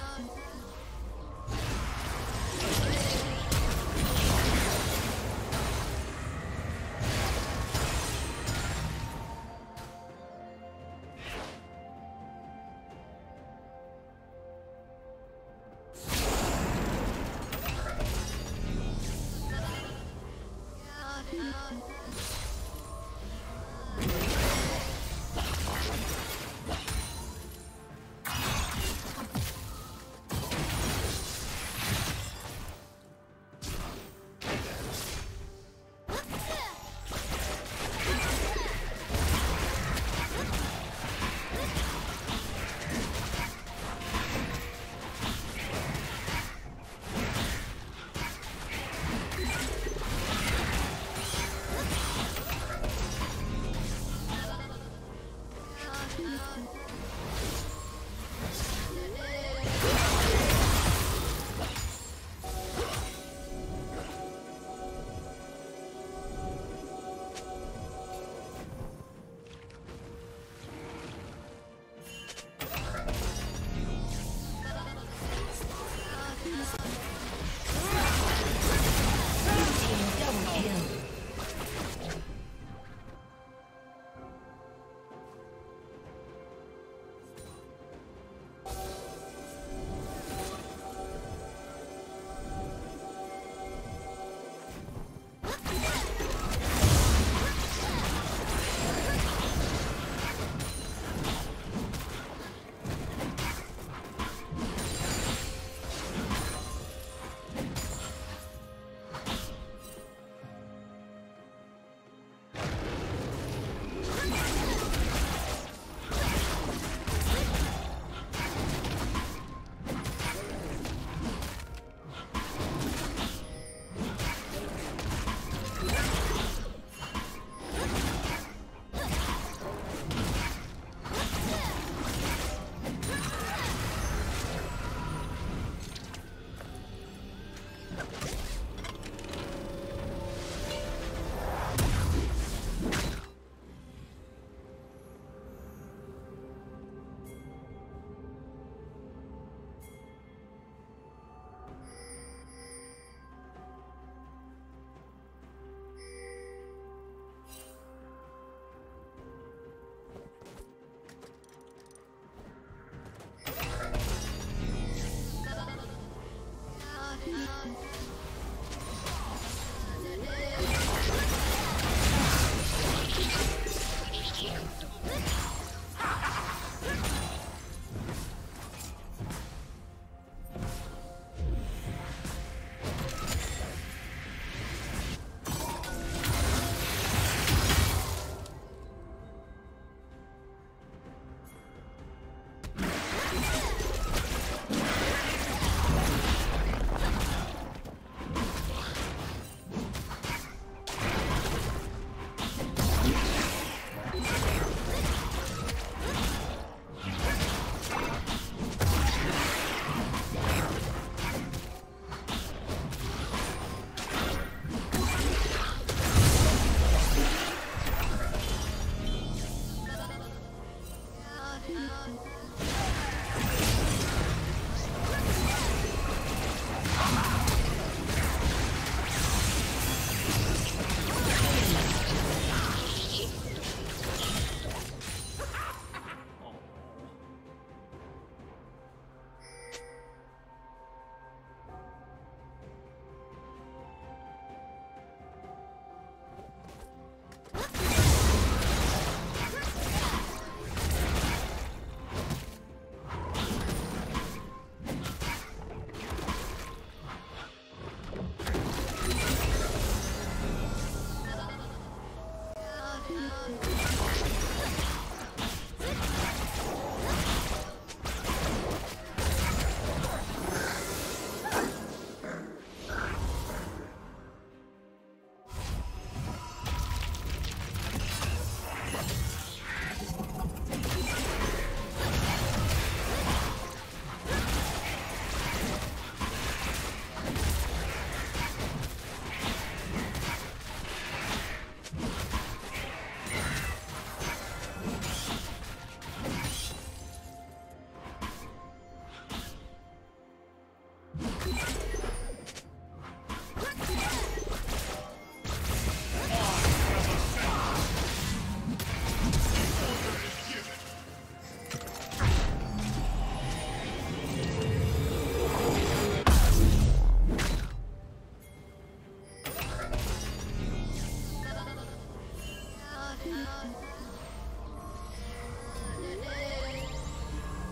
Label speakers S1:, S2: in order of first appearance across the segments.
S1: Love.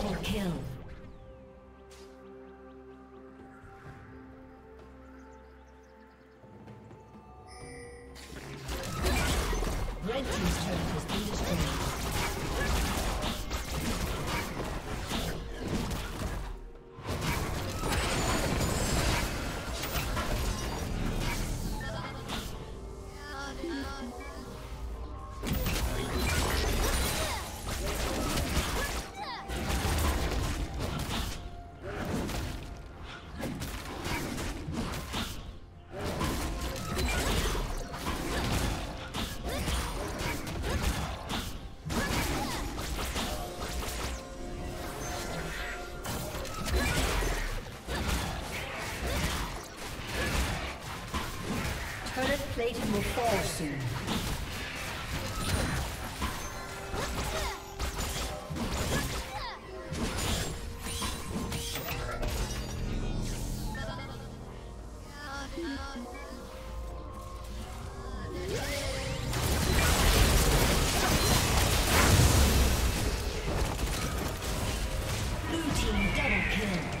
S1: Double kill. plating will fall soon. Blue team double kill.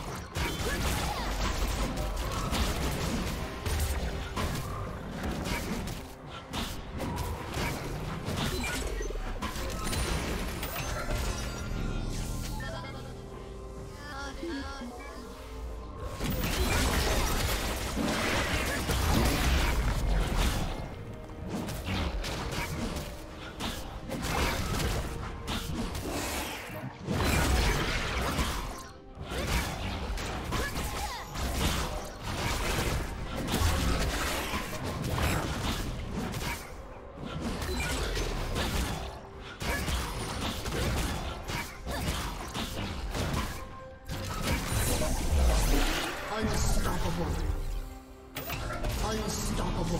S1: Blue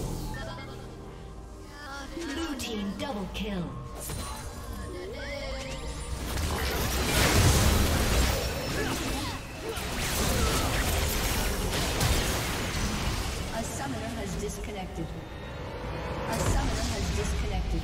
S1: team double kill. A summoner has disconnected. A summoner has disconnected.